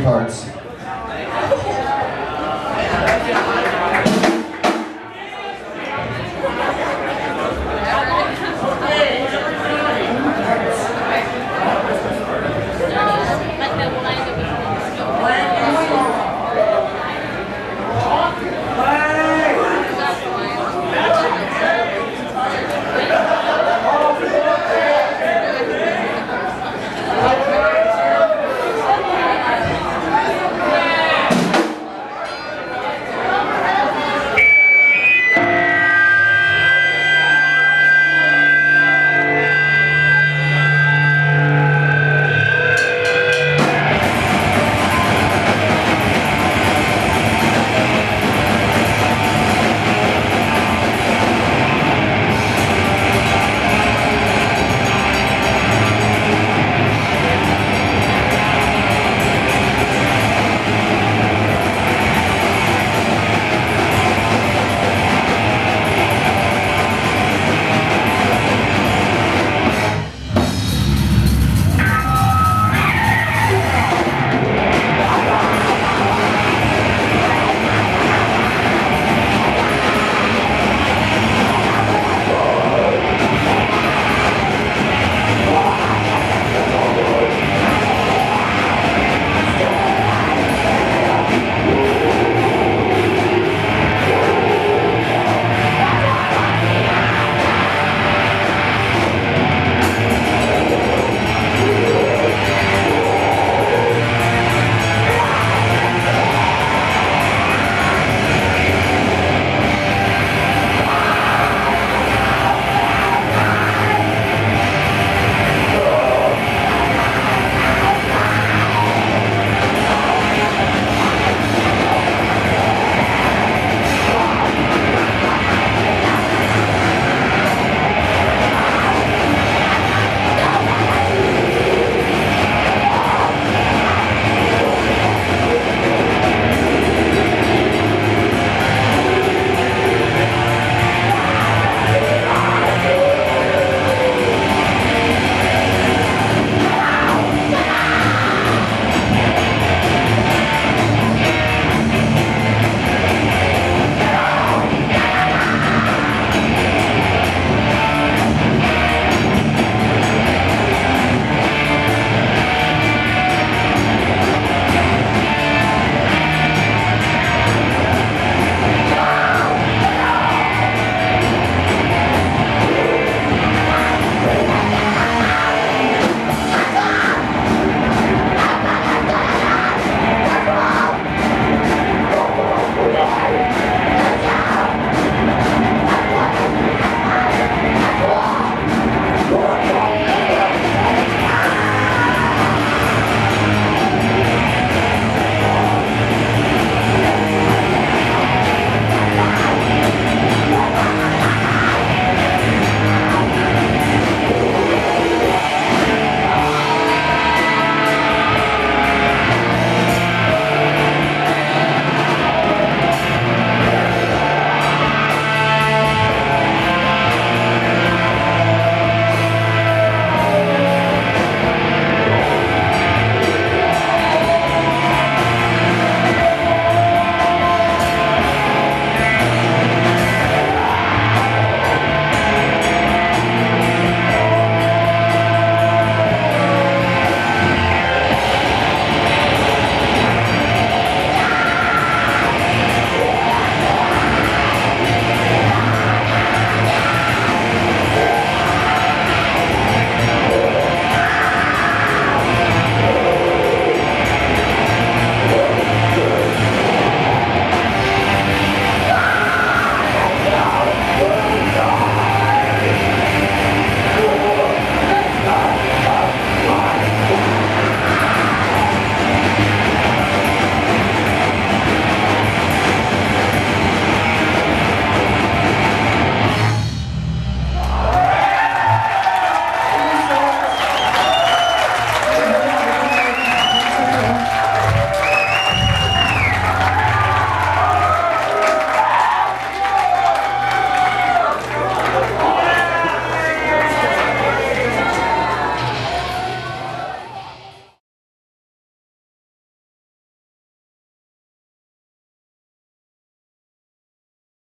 three parts.